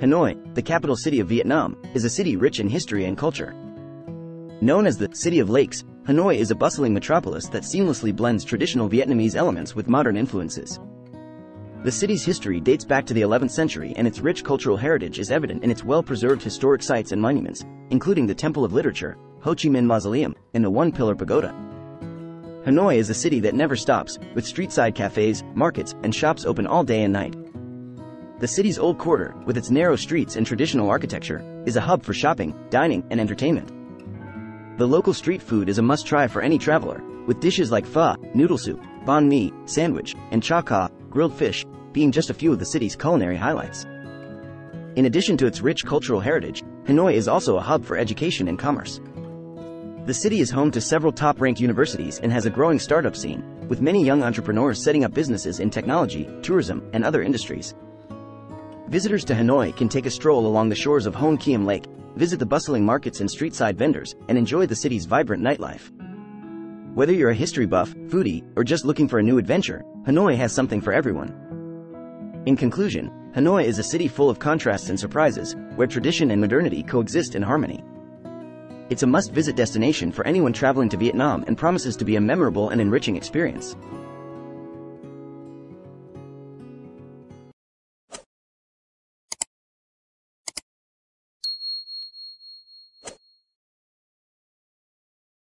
Hanoi, the capital city of Vietnam, is a city rich in history and culture. Known as the City of Lakes, Hanoi is a bustling metropolis that seamlessly blends traditional Vietnamese elements with modern influences. The city's history dates back to the 11th century and its rich cultural heritage is evident in its well-preserved historic sites and monuments, including the Temple of Literature, Ho Chi Minh Mausoleum, and the One-Pillar Pagoda. Hanoi is a city that never stops, with street-side cafes, markets, and shops open all day and night. The city's old quarter, with its narrow streets and traditional architecture, is a hub for shopping, dining, and entertainment. The local street food is a must-try for any traveler, with dishes like pho, noodle soup, banh mi, sandwich, and cha ca, grilled fish, being just a few of the city's culinary highlights. In addition to its rich cultural heritage, Hanoi is also a hub for education and commerce. The city is home to several top-ranked universities and has a growing startup scene, with many young entrepreneurs setting up businesses in technology, tourism, and other industries. Visitors to Hanoi can take a stroll along the shores of Hoan Kiem Lake, visit the bustling markets and street-side vendors, and enjoy the city's vibrant nightlife. Whether you're a history buff, foodie, or just looking for a new adventure, Hanoi has something for everyone. In conclusion, Hanoi is a city full of contrasts and surprises, where tradition and modernity coexist in harmony. It's a must-visit destination for anyone traveling to Vietnam and promises to be a memorable and enriching experience.